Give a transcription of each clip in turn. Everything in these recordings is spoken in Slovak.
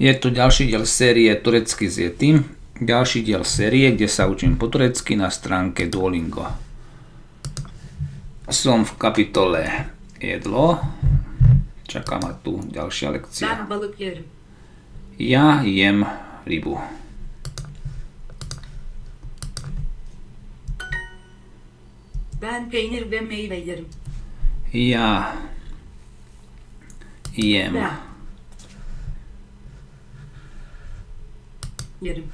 Je to ďalší diel série Turecky s Yetim. Ďalší diel série, kde sa učím po turecky na stránke Duolingo. Som v kapitole jedlo. Čaká ma tu ďalšia lekcia. Ja jem rybu. Ben peynir ve meyve yerim. Ja jem Ben. Yerim.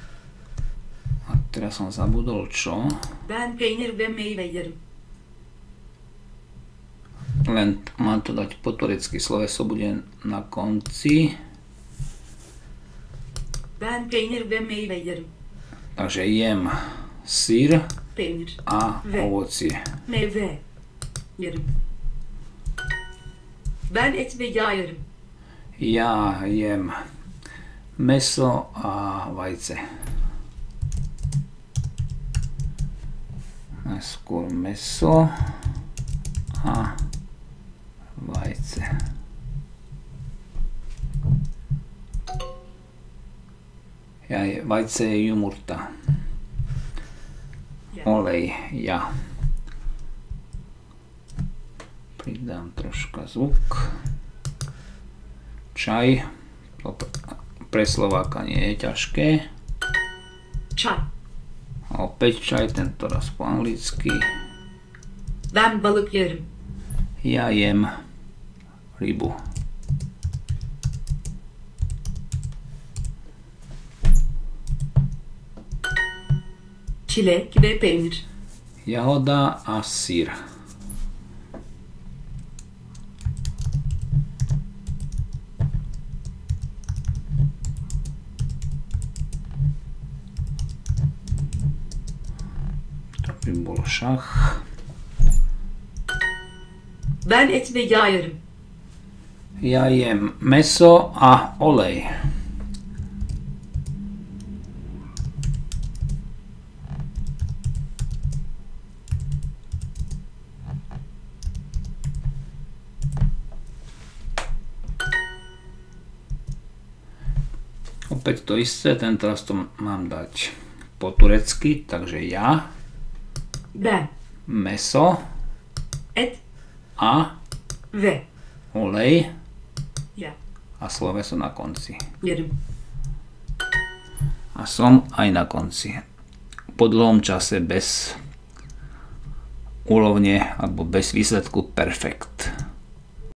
A teraz som zabudol čo. Ben peynir ve meyve yerim. Len mám to dať po turecky. Sloveso bude na konci. Ben peynir ve meyve yerim. Takže jem sír Peynir, a Ve. ovocie. meyve yerim. Ben et ve yağ yerim. Ja jem meso a vajce. Najskôr meso a vajce. Ja je, vajce. Ja. Olej ja. Pridám troška zvuk. Čaj. Pr- pre Slováka nie je ťažké. Çay. A opäť čaj, tento raz po anglicky. Ben balık yerim. Ja jem rybu. Çilek ve peynir. Jahoda a sír. Bol šach. Ben et ve yağ yerim. Ja jem meso a olej. Opäť to isté, tento raz to mám dať po turecky, takže ja, Ben meso et a ve olej ya a sloveso na konci. yerim. A som aj na konci. Po dlhom čase bez úlovne alebo bez výsledku perfekt.